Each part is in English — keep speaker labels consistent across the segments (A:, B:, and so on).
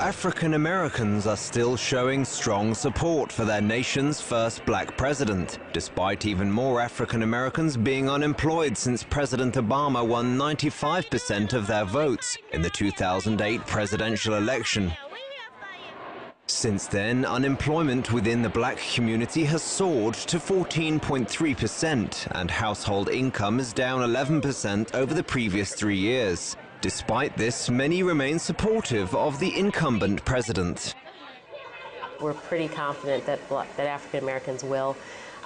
A: African Americans are still showing strong support for their nation's first black president, despite even more African Americans being unemployed since President Obama won 95% of their votes in the 2008 presidential election. Since then, unemployment within the black community has soared to 14.3%, and household income is down 11% over the previous three years. Despite this, many remain supportive of the incumbent president.
B: We're pretty confident that, that African Americans will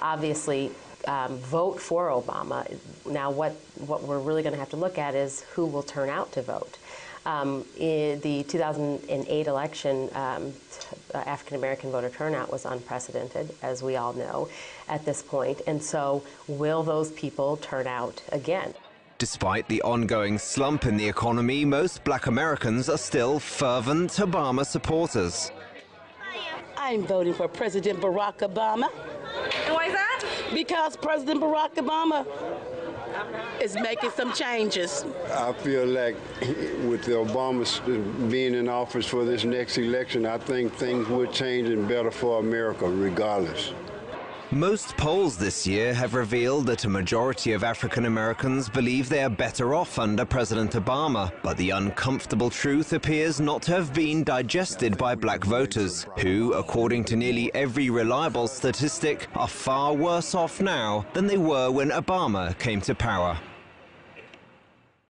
B: obviously um, vote for Obama. Now, what, what we're really going to have to look at is who will turn out to vote. Um, in the 2008 election, um, African American voter turnout was unprecedented, as we all know at this point. And so, will those people turn out again?
A: Despite the ongoing slump in the economy, most black Americans are still fervent Obama supporters.
C: I'm voting for President Barack Obama.
D: And why is that?
C: Because President Barack Obama is making some changes.
E: I feel like with the Obamas being in office for this next election, I think things will change and better for America regardless.
A: Most polls this year have revealed that a majority of African Americans believe they are better off under President Obama, but the uncomfortable truth appears not to have been digested by black voters, who, according to nearly every reliable statistic, are far worse off now than they were when Obama came to power.